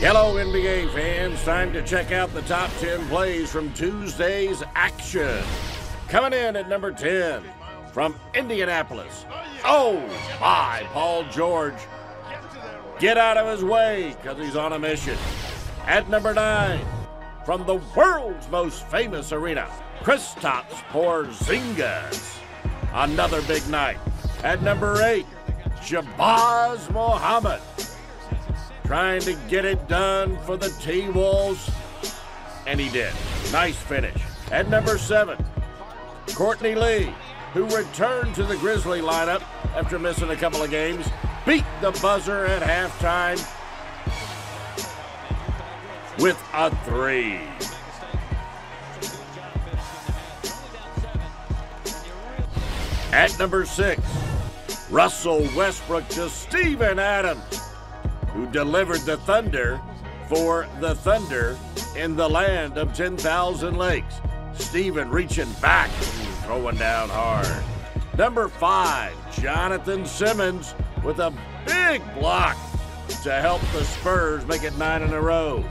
Hello, NBA fans. Time to check out the top 10 plays from Tuesday's action. Coming in at number 10 from Indianapolis. Oh, my, Paul George. Get out of his way because he's on a mission. At number 9 from the world's most famous arena, Kristaps Porzingis. Another big night. At number 8, Shabazz Muhammad trying to get it done for the T Wolves, and he did. Nice finish. At number seven, Courtney Lee, who returned to the Grizzly lineup after missing a couple of games, beat the buzzer at halftime with a three. At number six, Russell Westbrook to Steven Adams who delivered the thunder for the thunder in the land of 10,000 lakes. Steven reaching back throwing down hard. Number five, Jonathan Simmons with a big block to help the Spurs make it nine in a row.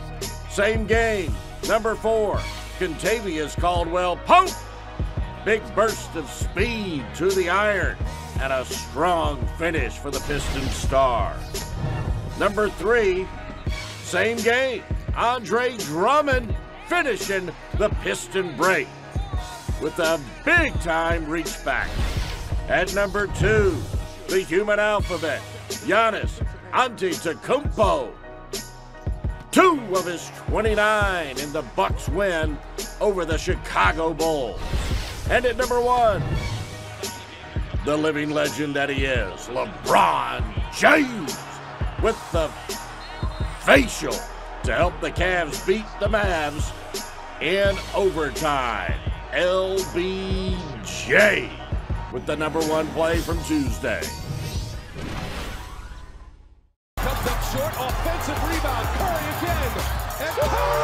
Same game, number four, Kentavious Caldwell Pope. Big burst of speed to the iron and a strong finish for the Pistons star. Number three, same game. Andre Drummond finishing the piston break with a big time reach back. At number two, the human alphabet, Giannis Antetokounmpo. Two of his 29 in the Bucks win over the Chicago Bulls. And at number one, the living legend that he is, LeBron James with the facial to help the Cavs beat the Mavs in overtime. LBJ with the number one play from Tuesday. Comes up short, offensive rebound. Curry